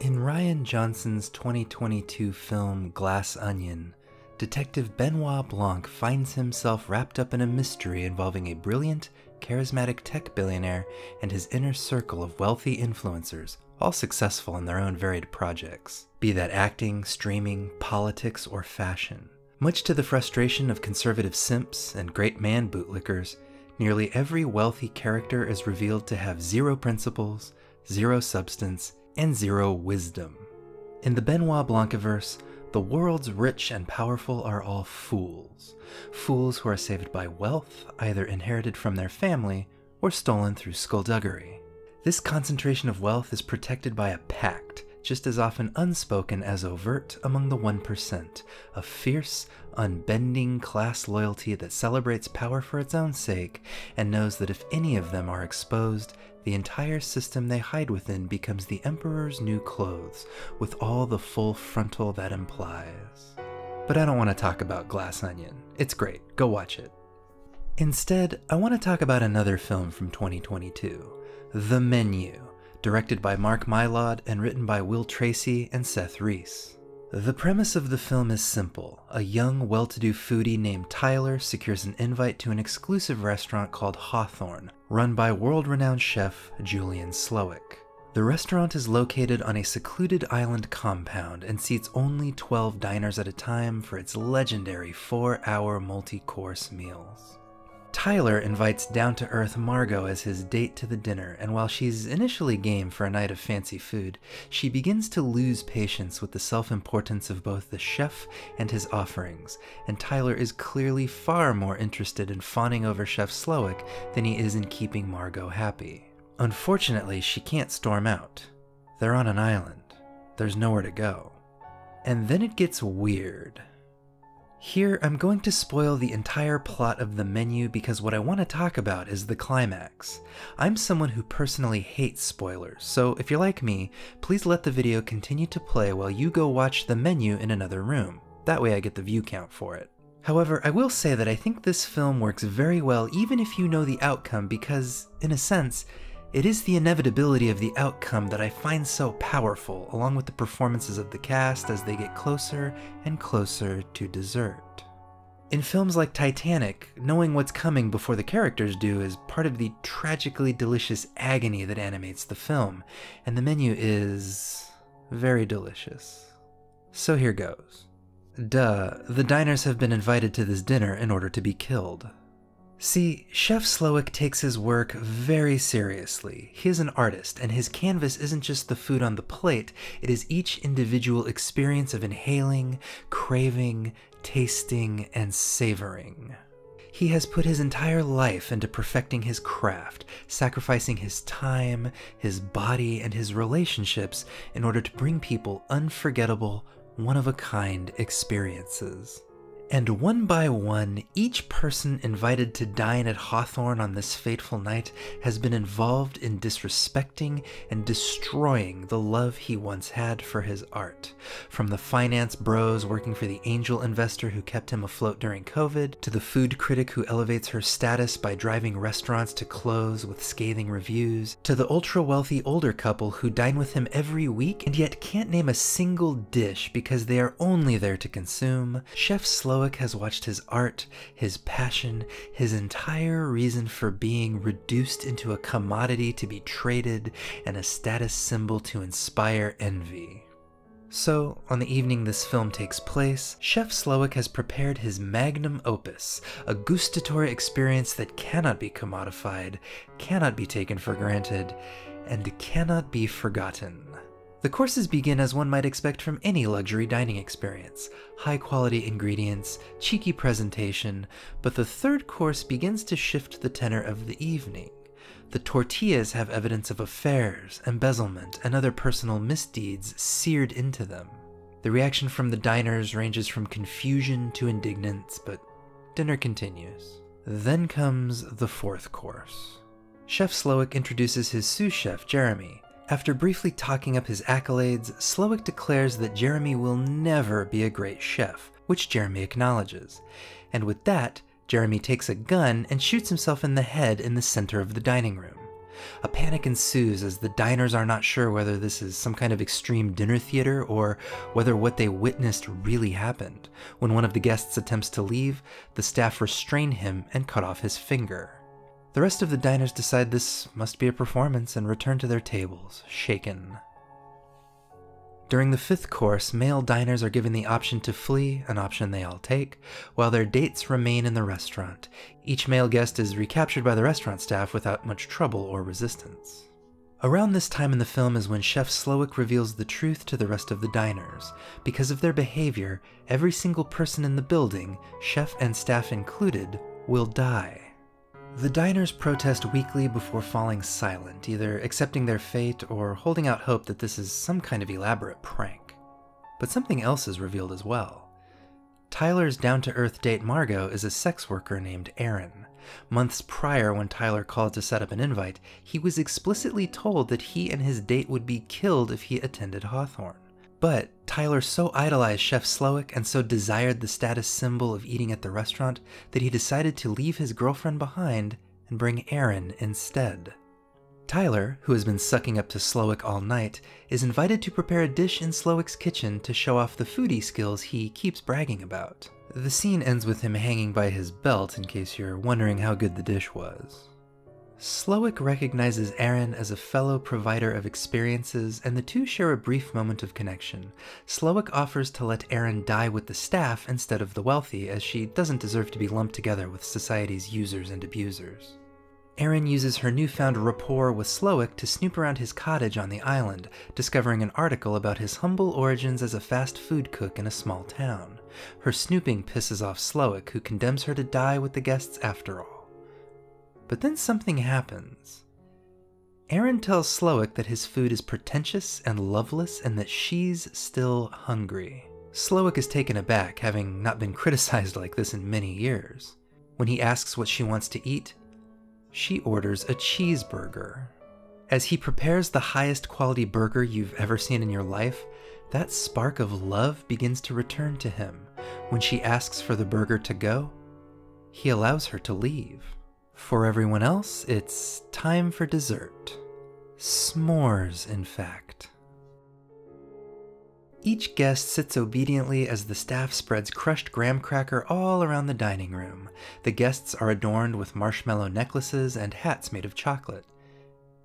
In Rian Johnson's 2022 film Glass Onion, Detective Benoit Blanc finds himself wrapped up in a mystery involving a brilliant, charismatic tech billionaire and his inner circle of wealthy influencers, all successful in their own varied projects, be that acting, streaming, politics, or fashion. Much to the frustration of conservative simps and great man bootlickers, nearly every wealthy character is revealed to have zero principles, zero substance, and zero wisdom. In the Benoit Blancaverse, the world's rich and powerful are all fools. Fools who are saved by wealth, either inherited from their family or stolen through skullduggery. This concentration of wealth is protected by a pact, just as often unspoken as overt among the 1%, a fierce, unbending class loyalty that celebrates power for its own sake and knows that if any of them are exposed, the entire system they hide within becomes the Emperor's new clothes, with all the full frontal that implies. But I don't want to talk about Glass Onion. It's great, go watch it. Instead, I want to talk about another film from 2022, The Menu, directed by Mark Mylod and written by Will Tracy and Seth Reiss. The premise of the film is simple. A young, well to do foodie named Tyler secures an invite to an exclusive restaurant called Hawthorne, run by world renowned chef Julian Slowik. The restaurant is located on a secluded island compound and seats only 12 diners at a time for its legendary four hour multi course meals. Tyler invites down to earth Margot as his date to the dinner, and while she's initially game for a night of fancy food, she begins to lose patience with the self importance of both the chef and his offerings, and Tyler is clearly far more interested in fawning over Chef Slowik than he is in keeping Margot happy. Unfortunately, she can't storm out. They're on an island, there's nowhere to go. And then it gets weird. Here, I'm going to spoil the entire plot of the menu because what I want to talk about is the climax. I'm someone who personally hates spoilers, so if you're like me, please let the video continue to play while you go watch the menu in another room. That way I get the view count for it. However, I will say that I think this film works very well even if you know the outcome because, in a sense, it is the inevitability of the outcome that I find so powerful, along with the performances of the cast as they get closer and closer to dessert. In films like Titanic, knowing what's coming before the characters do is part of the tragically delicious agony that animates the film, and the menu is very delicious. So here goes. Duh, the diners have been invited to this dinner in order to be killed. See, Chef Slowik takes his work very seriously. He is an artist, and his canvas isn't just the food on the plate, it is each individual experience of inhaling, craving, tasting, and savoring. He has put his entire life into perfecting his craft, sacrificing his time, his body, and his relationships in order to bring people unforgettable, one of a kind experiences. And one by one, each person invited to dine at Hawthorne on this fateful night has been involved in disrespecting and destroying the love he once had for his art. From the finance bros working for the angel investor who kept him afloat during COVID, to the food critic who elevates her status by driving restaurants to close with scathing reviews, to the ultra wealthy older couple who dine with him every week and yet can't name a single dish because they are only there to consume, Chef Slow Slowik has watched his art, his passion, his entire reason for being reduced into a commodity to be traded and a status symbol to inspire envy. So, on the evening this film takes place, Chef Slowik has prepared his magnum opus, a gustatory experience that cannot be commodified, cannot be taken for granted, and cannot be forgotten. The courses begin as one might expect from any luxury dining experience high quality ingredients, cheeky presentation, but the third course begins to shift the tenor of the evening. The tortillas have evidence of affairs, embezzlement, and other personal misdeeds seared into them. The reaction from the diners ranges from confusion to indignance, but dinner continues. Then comes the fourth course. Chef Slowik introduces his sous chef, Jeremy, after briefly talking up his accolades, Slowik declares that Jeremy will never be a great chef, which Jeremy acknowledges. And with that, Jeremy takes a gun and shoots himself in the head in the center of the dining room. A panic ensues as the diners are not sure whether this is some kind of extreme dinner theater or whether what they witnessed really happened. When one of the guests attempts to leave, the staff restrain him and cut off his finger. The rest of the diners decide this must be a performance and return to their tables, shaken. During the fifth course, male diners are given the option to flee, an option they all take, while their dates remain in the restaurant. Each male guest is recaptured by the restaurant staff without much trouble or resistance. Around this time in the film is when Chef Slowik reveals the truth to the rest of the diners. Because of their behavior, every single person in the building, chef and staff included, will die. The diners protest weakly before falling silent, either accepting their fate or holding out hope that this is some kind of elaborate prank. But something else is revealed as well. Tyler's down to earth date Margot is a sex worker named Erin. Months prior, when Tyler called to set up an invite, he was explicitly told that he and his date would be killed if he attended Hawthorne. But Tyler so idolized Chef Slowik and so desired the status symbol of eating at the restaurant that he decided to leave his girlfriend behind and bring Erin instead. Tyler, who has been sucking up to Slowik all night, is invited to prepare a dish in Slowik's kitchen to show off the foodie skills he keeps bragging about. The scene ends with him hanging by his belt in case you're wondering how good the dish was. Slowik recognizes Erin as a fellow provider of experiences, and the two share a brief moment of connection. Slowik offers to let Erin die with the staff instead of the wealthy, as she doesn't deserve to be lumped together with society's users and abusers. Erin uses her newfound rapport with Slowik to snoop around his cottage on the island, discovering an article about his humble origins as a fast food cook in a small town. Her snooping pisses off Slowik, who condemns her to die with the guests after all. But then something happens. Erin tells Slowik that his food is pretentious and loveless and that she's still hungry. Slowik is taken aback, having not been criticized like this in many years. When he asks what she wants to eat, she orders a cheeseburger. As he prepares the highest quality burger you've ever seen in your life, that spark of love begins to return to him. When she asks for the burger to go, he allows her to leave. For everyone else, it's time for dessert. S'mores, in fact. Each guest sits obediently as the staff spreads crushed graham cracker all around the dining room. The guests are adorned with marshmallow necklaces and hats made of chocolate.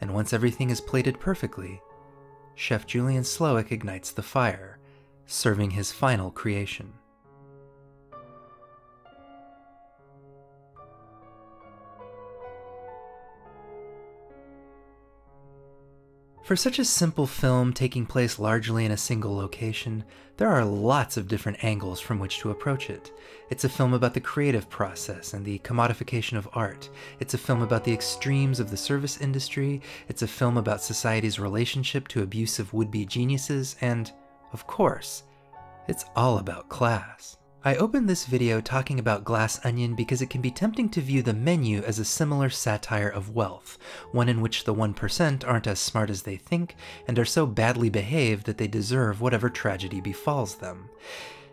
And once everything is plated perfectly, Chef Julian Slowik ignites the fire, serving his final creation. For such a simple film taking place largely in a single location, there are lots of different angles from which to approach it. It's a film about the creative process and the commodification of art. It's a film about the extremes of the service industry. It's a film about society's relationship to abusive would be geniuses. And, of course, it's all about class. I opened this video talking about Glass Onion because it can be tempting to view the menu as a similar satire of wealth, one in which the 1% aren't as smart as they think and are so badly behaved that they deserve whatever tragedy befalls them.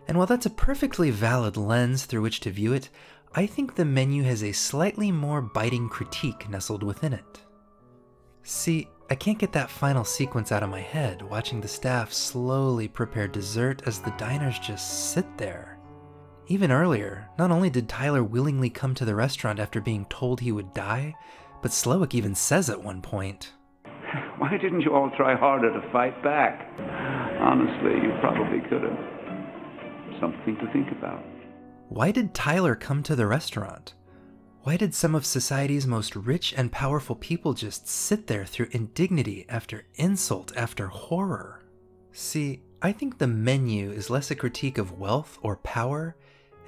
And while that's a perfectly valid lens through which to view it, I think the menu has a slightly more biting critique nestled within it. See, I can't get that final sequence out of my head, watching the staff slowly prepare dessert as the diners just sit there. Even earlier, not only did Tyler willingly come to the restaurant after being told he would die, but Slowik even says at one point, Why didn't you all try harder to fight back? Honestly, you probably could have. Something to think about. Why did Tyler come to the restaurant? Why did some of society's most rich and powerful people just sit there through indignity after insult after horror? See, I think the menu is less a critique of wealth or power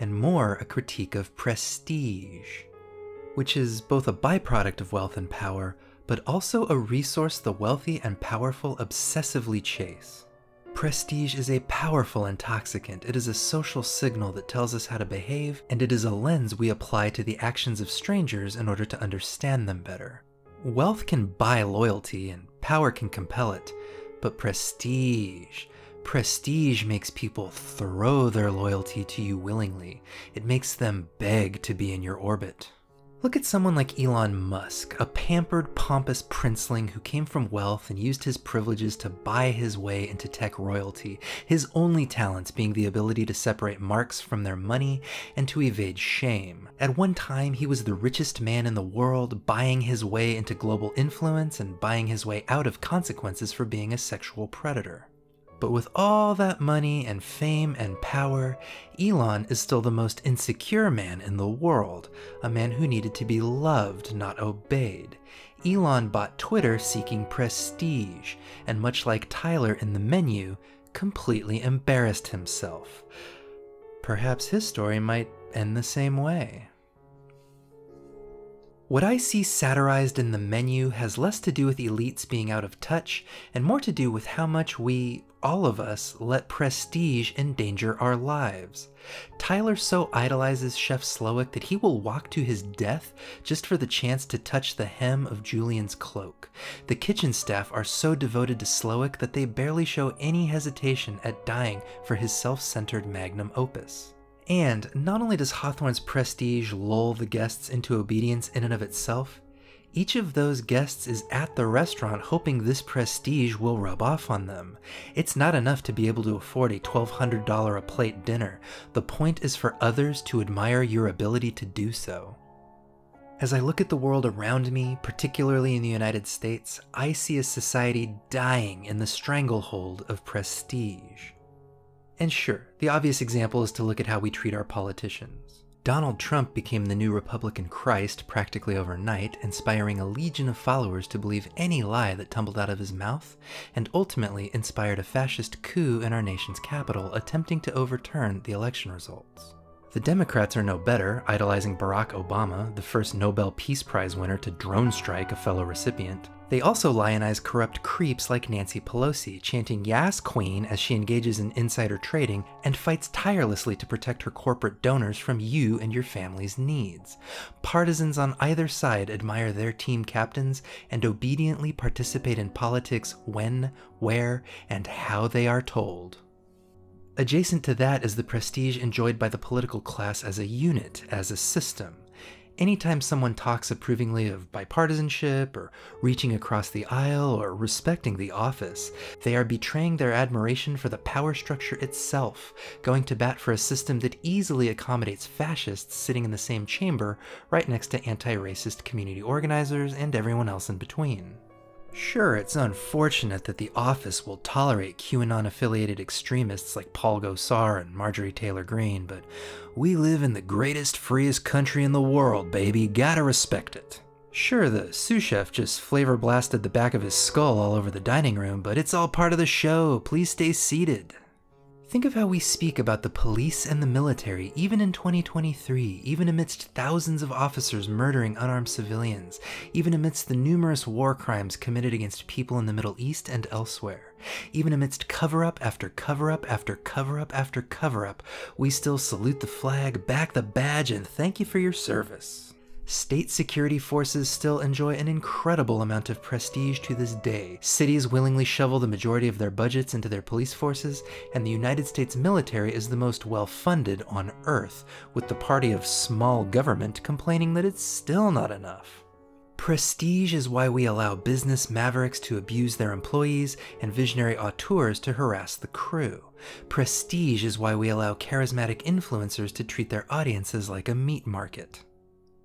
and more a critique of prestige, which is both a byproduct of wealth and power, but also a resource the wealthy and powerful obsessively chase. Prestige is a powerful intoxicant. It is a social signal that tells us how to behave, and it is a lens we apply to the actions of strangers in order to understand them better. Wealth can buy loyalty, and power can compel it, but prestige, Prestige makes people throw their loyalty to you willingly. It makes them beg to be in your orbit. Look at someone like Elon Musk, a pampered, pompous princeling who came from wealth and used his privileges to buy his way into tech royalty, his only talents being the ability to separate marks from their money and to evade shame. At one time, he was the richest man in the world, buying his way into global influence and buying his way out of consequences for being a sexual predator. But with all that money and fame and power, Elon is still the most insecure man in the world, a man who needed to be loved, not obeyed. Elon bought Twitter seeking prestige, and much like Tyler in the menu, completely embarrassed himself. Perhaps his story might end the same way. What I see satirized in the menu has less to do with elites being out of touch and more to do with how much we, all of us, let prestige endanger our lives. Tyler so idolizes Chef Slowik that he will walk to his death just for the chance to touch the hem of Julian's cloak. The kitchen staff are so devoted to Slowik that they barely show any hesitation at dying for his self centered magnum opus. And not only does Hawthorne's prestige lull the guests into obedience in and of itself, each of those guests is at the restaurant hoping this prestige will rub off on them. It's not enough to be able to afford a $1,200 a plate dinner. The point is for others to admire your ability to do so. As I look at the world around me, particularly in the United States, I see a society dying in the stranglehold of prestige. And sure, the obvious example is to look at how we treat our politicians. Donald Trump became the new Republican Christ practically overnight, inspiring a legion of followers to believe any lie that tumbled out of his mouth, and ultimately inspired a fascist coup in our nation's capital attempting to overturn the election results. The Democrats are no better, idolizing Barack Obama, the first Nobel Peace Prize winner to drone strike a fellow recipient. They also lionize corrupt creeps like Nancy Pelosi, chanting Yas Queen as she engages in insider trading and fights tirelessly to protect her corporate donors from you and your family's needs. Partisans on either side admire their team captains and obediently participate in politics when, where, and how they are told. Adjacent to that is the prestige enjoyed by the political class as a unit, as a system. Anytime someone talks approvingly of bipartisanship, or reaching across the aisle, or respecting the office, they are betraying their admiration for the power structure itself, going to bat for a system that easily accommodates fascists sitting in the same chamber right next to anti racist community organizers and everyone else in between. Sure, it's unfortunate that the office will tolerate QAnon affiliated extremists like Paul Gosar and Marjorie Taylor Greene, but we live in the greatest, freest country in the world, baby. Gotta respect it. Sure, the sous chef just flavor blasted the back of his skull all over the dining room, but it's all part of the show. Please stay seated. Think of how we speak about the police and the military, even in 2023, even amidst thousands of officers murdering unarmed civilians, even amidst the numerous war crimes committed against people in the Middle East and elsewhere. Even amidst cover up after cover up after cover up after cover up, we still salute the flag, back the badge, and thank you for your service. State security forces still enjoy an incredible amount of prestige to this day. Cities willingly shovel the majority of their budgets into their police forces, and the United States military is the most well funded on Earth, with the party of small government complaining that it's still not enough. Prestige is why we allow business mavericks to abuse their employees and visionary auteurs to harass the crew. Prestige is why we allow charismatic influencers to treat their audiences like a meat market.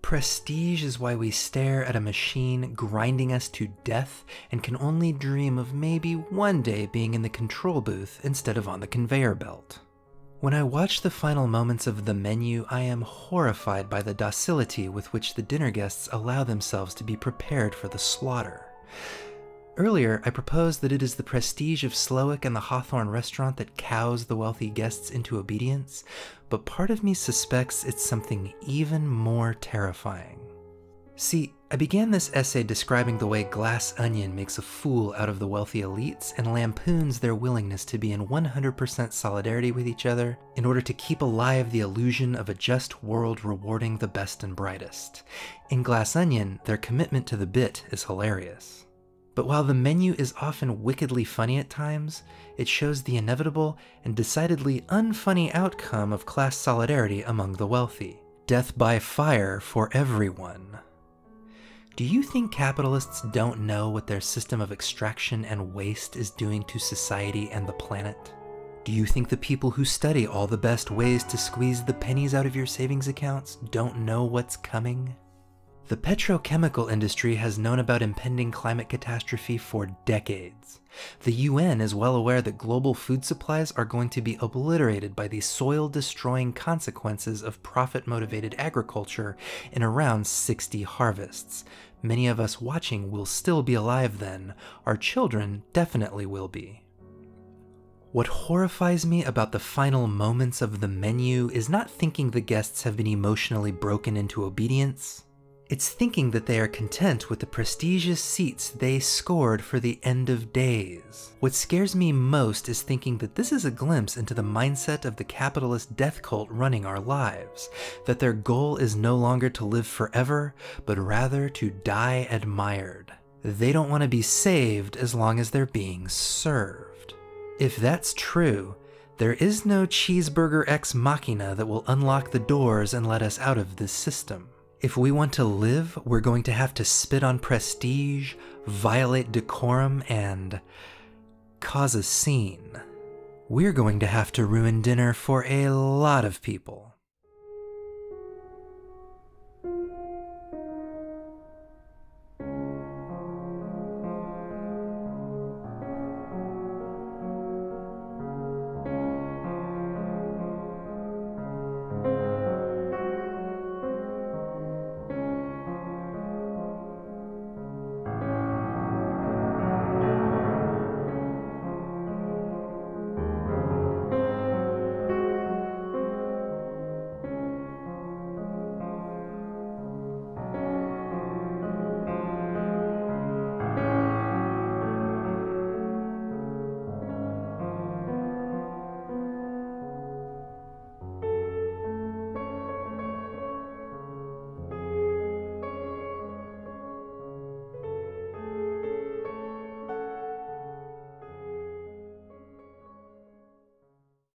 Prestige is why we stare at a machine grinding us to death and can only dream of maybe one day being in the control booth instead of on the conveyor belt. When I watch the final moments of the menu, I am horrified by the docility with which the dinner guests allow themselves to be prepared for the slaughter. Earlier, I proposed that it is the prestige of Slowik and the Hawthorne restaurant that cows the wealthy guests into obedience, but part of me suspects it's something even more terrifying. See, I began this essay describing the way Glass Onion makes a fool out of the wealthy elites and lampoons their willingness to be in 100% solidarity with each other in order to keep alive the illusion of a just world rewarding the best and brightest. In Glass Onion, their commitment to the bit is hilarious. But while the menu is often wickedly funny at times, it shows the inevitable and decidedly unfunny outcome of class solidarity among the wealthy. death by fire for everyone. Do you think capitalists don't know what their system of extraction and waste is doing to society and the planet? Do you think the people who study all the best ways to squeeze the pennies out of your savings accounts don't know what's coming? The petrochemical industry has known about impending climate catastrophe for decades. The UN is well aware that global food supplies are going to be obliterated by the soil destroying consequences of profit motivated agriculture in around 60 harvests. Many of us watching will still be alive then, our children definitely will be. What horrifies me about the final moments of the menu is not thinking the guests have been emotionally broken into obedience. It's thinking that they are content with the prestigious seats they scored for the end of days. What scares me most is thinking that this is a glimpse into the mindset of the capitalist death cult running our lives, that their goal is no longer to live forever, but rather to die admired. They don't want to be saved as long as they're being served. If that's true, there is no cheeseburger ex machina that will unlock the doors and let us out of this system. If we want to live, we're going to have to spit on prestige, violate decorum, and cause a scene. We're going to have to ruin dinner for a lot of people.